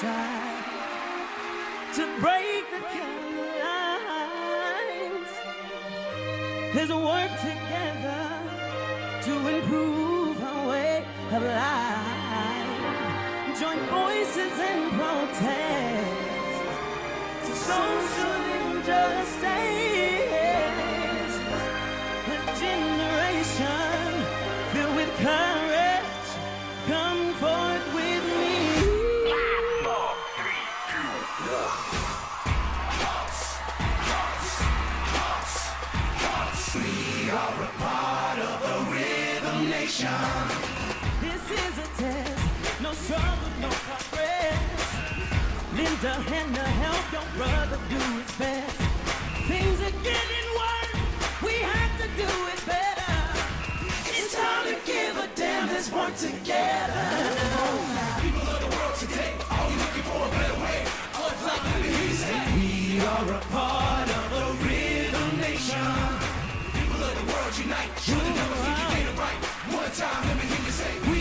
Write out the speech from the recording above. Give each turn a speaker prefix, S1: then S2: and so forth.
S1: side to break the color lines. Let's work together to improve our way of life. Join voices and protest to social injustice. This is a test, no struggle, no progress. Lend a hand to help your brother do his best. Things are getting worse, we have to do it better. It's time to give a damn, let's work together. Are a part of the rhythm nation. People of the world unite, show the devil can get it right. One time, let me hear you say.